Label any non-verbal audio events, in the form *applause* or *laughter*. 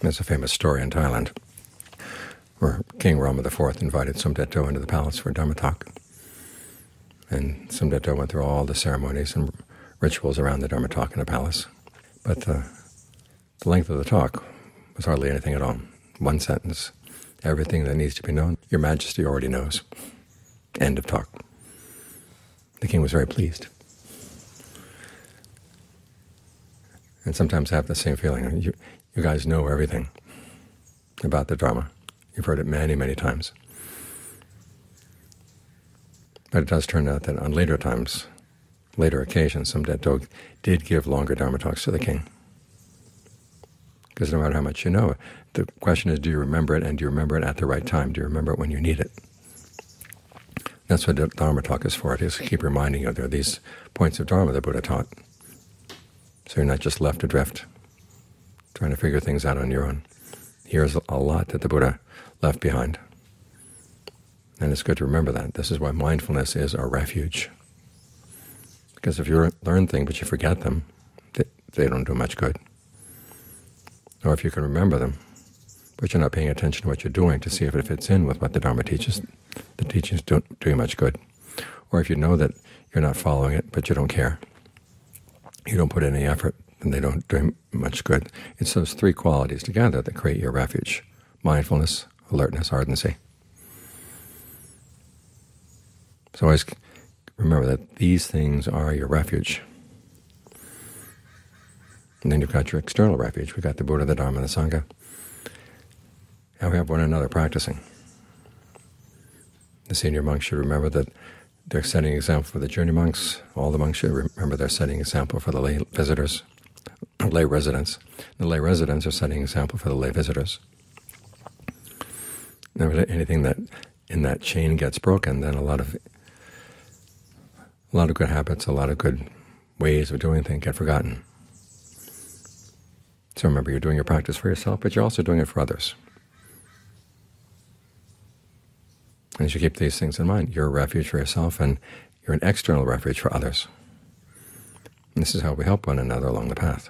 There's a famous story in Thailand where King Rama IV invited Somdet To into the palace for a Dharma talk. And Somdet To went through all the ceremonies and rituals around the Dharma talk in the palace. But uh, the length of the talk was hardly anything at all. One sentence, everything that needs to be known, Your Majesty already knows. End of talk. The king was very pleased. And sometimes I have the same feeling. You, you guys know everything about the Dharma. You've heard it many, many times. But it does turn out that on later times, later occasions, Somdet To did give longer Dharma talks to the king. Because no matter how much you know, the question is, do you remember it, and do you remember it at the right time? Do you remember it when you need it? That's what the Dharma talk is for. It is to keep reminding you there are these points of Dharma the Buddha taught. So you're not just left adrift, trying to figure things out on your own. Here's a lot that the Buddha left behind. And it's good to remember that. This is why mindfulness is our refuge. Because if you learn things but you forget them, they don't do much good. Or if you can remember them, but you're not paying attention to what you're doing to see if it fits in with what the Dharma teaches, the teachings don't do you much good. Or if you know that you're not following it, but you don't care, you don't put any effort, and they don't do much good. It's those three qualities together that create your refuge, mindfulness, alertness, ardency. So always remember that these things are your refuge. And then you've got your external refuge. We've got the Buddha, the Dharma, and the Sangha. And we have one another practicing. The senior monks should remember that they're setting example for the junior monks. All the monks should remember they're setting example for the lay visitors, *coughs* lay residents. The lay residents are setting example for the lay visitors. Now, anything that in that chain gets broken, then a lot of a lot of good habits, a lot of good ways of doing things get forgotten. So remember, you're doing your practice for yourself, but you're also doing it for others. And you keep these things in mind, you're a refuge for yourself, and you're an external refuge for others. And this is how we help one another along the path.